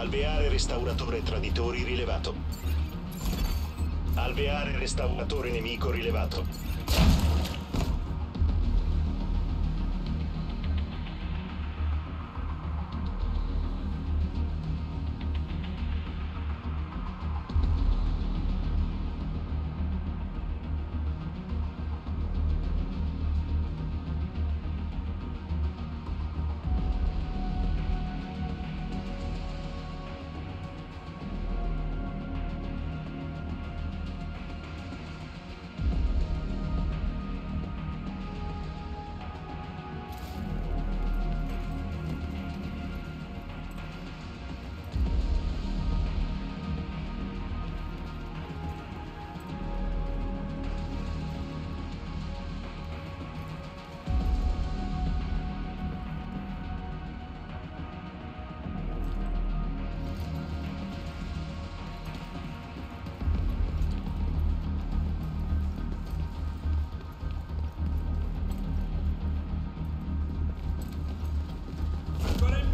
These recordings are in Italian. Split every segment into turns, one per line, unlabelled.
Alveare restauratore traditori rilevato. Alveare restauratore nemico rilevato.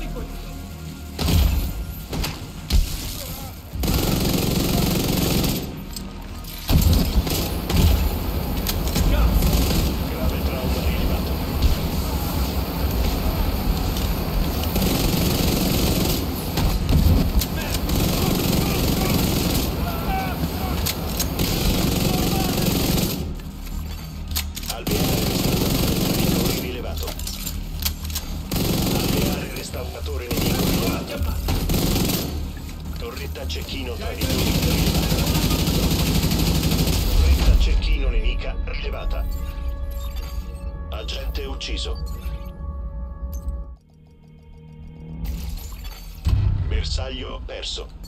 Thank you. Retta cecchino traditori. Retta cecchino nemica rilevata. Agente ucciso. Bersaglio perso.